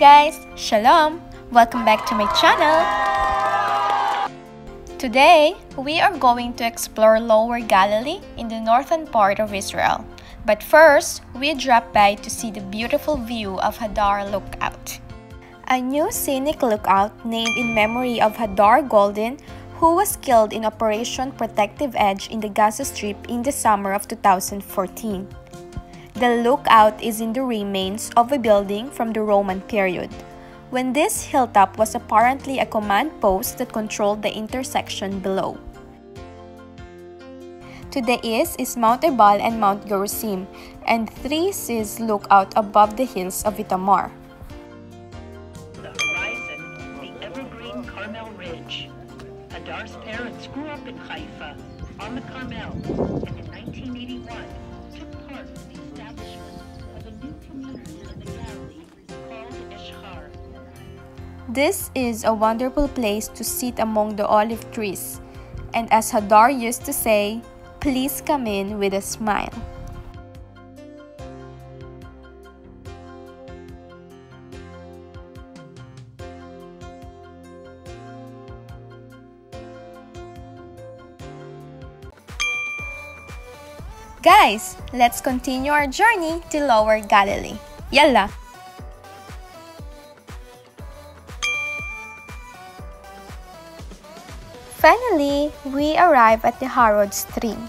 guys! Shalom! Welcome back to my channel! Today, we are going to explore Lower Galilee in the northern part of Israel. But first, we drop by to see the beautiful view of Hadar Lookout. A new scenic lookout named in memory of Hadar Goldin who was killed in Operation Protective Edge in the Gaza Strip in the summer of 2014. The lookout is in the remains of a building from the Roman period, when this hilltop was apparently a command post that controlled the intersection below. To the east is Mount Ebal and Mount Gerizim, and three seas look out above the hills of Itamar. The horizon, the evergreen Carmel Ridge. Hadar's parents grew up in Haifa, on the Carmel, and in 1981 took part This is a wonderful place to sit among the olive trees, and as Hadar used to say, please come in with a smile. Guys, let's continue our journey to Lower Galilee. Yalla! finally, we arrive at the Harod stream.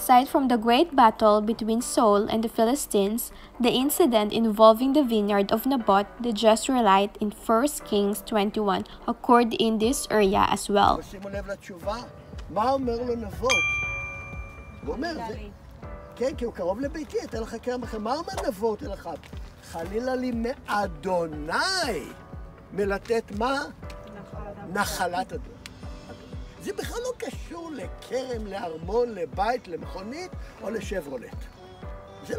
Aside from the great battle between Saul and the Philistines, the incident involving the vineyard of Naboth the Jezreelite in 1 Kings 21 occurred in this area as well. שימו לב לתשובה, מה אומר לו נבות? הוא אומר, זה... כן, כי הוא קרוב לביתי, אתן לך כרם אחר. מה אומר נבות אל אחאב? חלילה לי מאדוני מלתת מה? נחלת אדון. זה בכלל לא קשור לכרם, לארמון, לבית, למכונית או לשברולט. זה...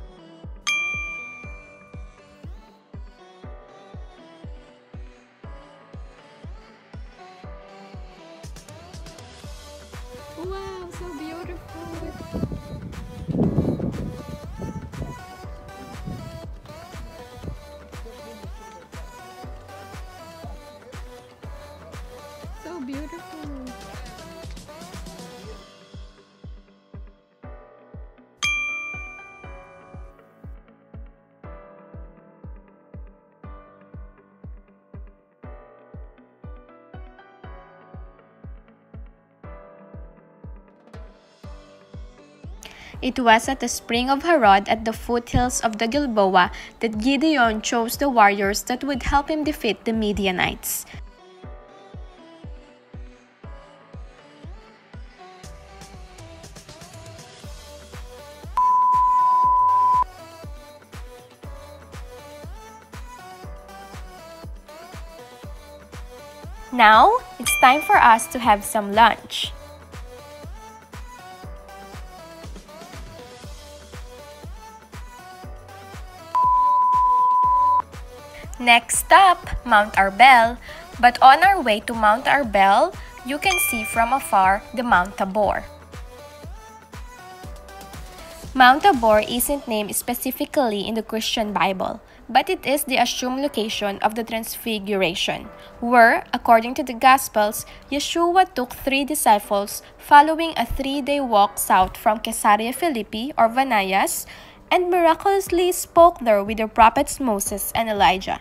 It was at the spring of Harod at the foothills of the Gilboa that Gideon chose the warriors that would help him defeat the Midianites. Now, it's time for us to have some lunch. Next stop, Mount Arbel. But on our way to Mount Arbel, you can see from afar the Mount Tabor. Mount Tabor isn't named specifically in the Christian Bible, but it is the assumed location of the Transfiguration, where, according to the Gospels, Yeshua took three disciples following a three day walk south from Caesarea Philippi or Banias and miraculously spoke there with the prophets Moses and Elijah.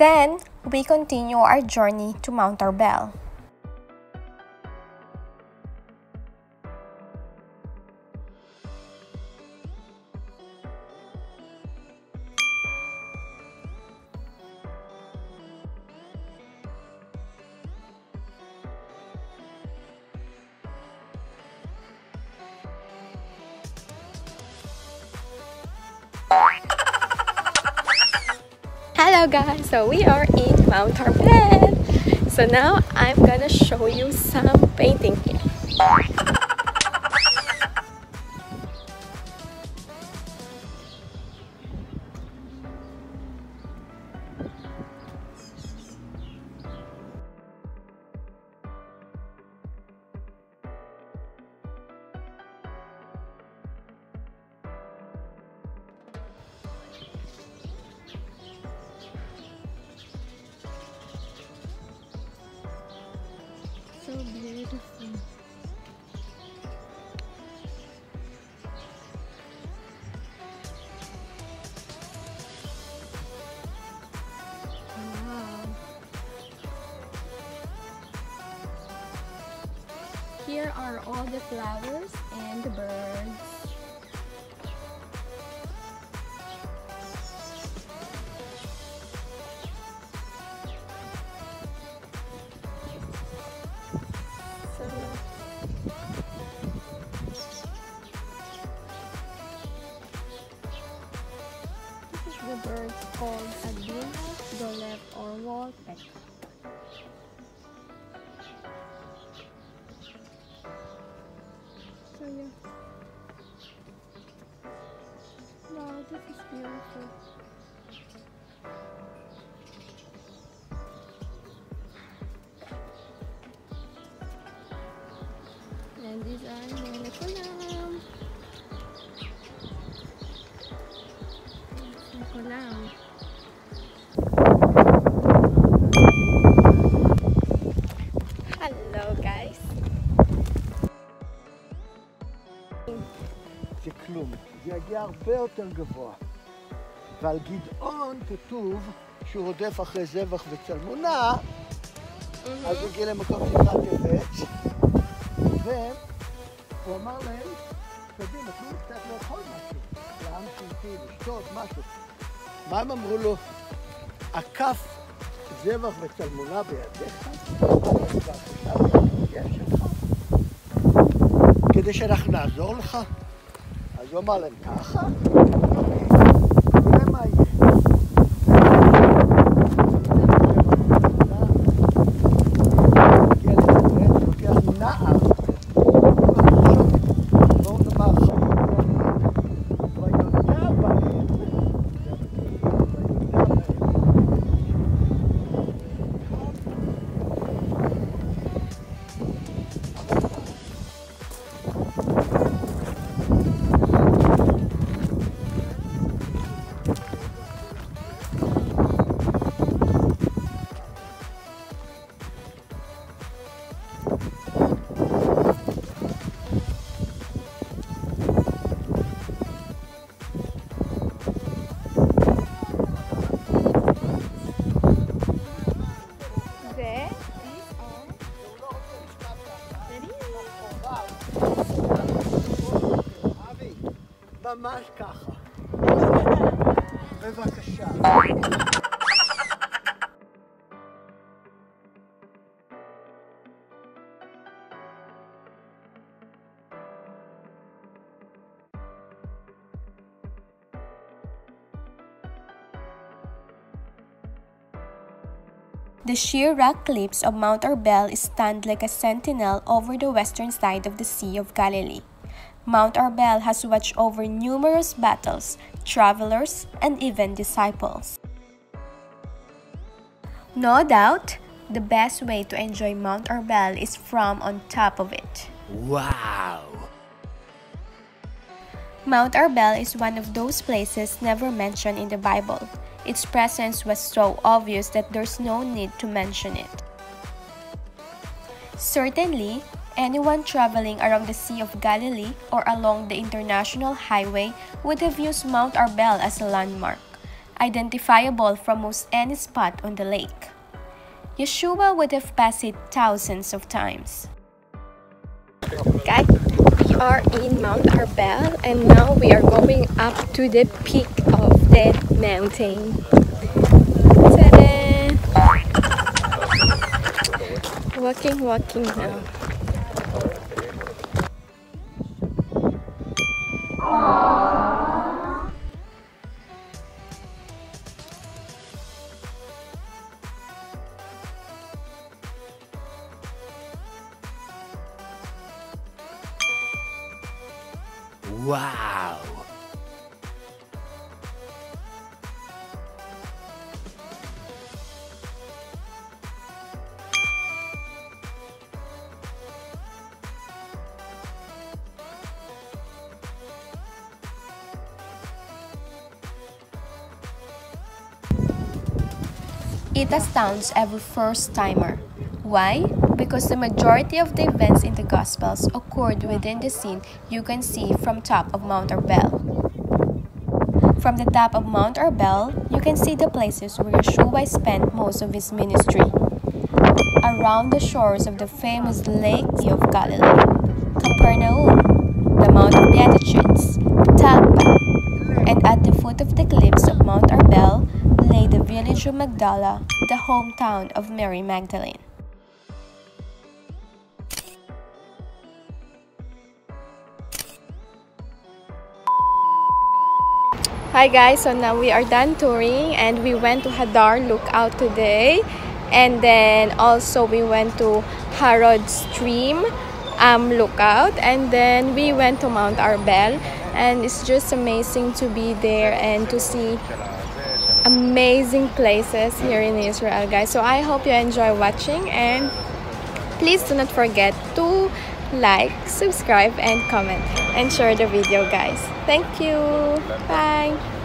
Then, we continue our journey to Mount Arbel. Hello guys, so we are in Mount Arbel. So now I'm gonna show you some painting here. All the flowers and the birds. Wow, this is beautiful. And these are Nene Kulam. יגיע הרבה יותר גבוה. ועל גדעון כתוב שהוא רודף אחרי זבח וצלמונה, אז הוא הגיע למקום שנקרא טבת, והוא אמר להם, קדימה, תנו לי קצת לאכול משהו, לעם שהמתין, לשתות משהו. מה הם אמרו לו? עקף זבח וצלמונה בידיך, כדי שאנחנו נעזור לך? 你妈了个逼！ממש ככה. בבקשה. The sheer rock cliffs of Mount Arbel stand like a sentinel over the western side of the Sea of Galilee. Mount Arbel has watched over numerous battles, travelers, and even disciples. No doubt, the best way to enjoy Mount Arbel is from on top of it. Wow! Mount Arbel is one of those places never mentioned in the Bible. Its presence was so obvious that there's no need to mention it. Certainly, anyone traveling around the Sea of Galilee or along the international highway would have used Mount Arbel as a landmark, identifiable from most any spot on the lake. Yeshua would have passed it thousands of times. Guys, we are in Mount Arbel and now we are going up to the peak of the mountain. Walking, walking now. Wow! It astounds every first timer. Why? because the majority of the events in the Gospels occurred within the scene you can see from top of Mount Arbel. From the top of Mount Arbel, you can see the places where Yeshua spent most of his ministry. Around the shores of the famous Lake of Galilee, Capernaum, the Mount of Beatitudes, Tabgha, and at the foot of the cliffs of Mount Arbel lay the village of Magdala, the hometown of Mary Magdalene. Hi guys, so now we are done touring and we went to Hadar Lookout today. And then also we went to Harod Stream um, Lookout. And then we went to Mount Arbel. And it's just amazing to be there and to see amazing places here in Israel guys. So I hope you enjoy watching. And please do not forget to like subscribe and comment. And share the video guys. Thank you. Bye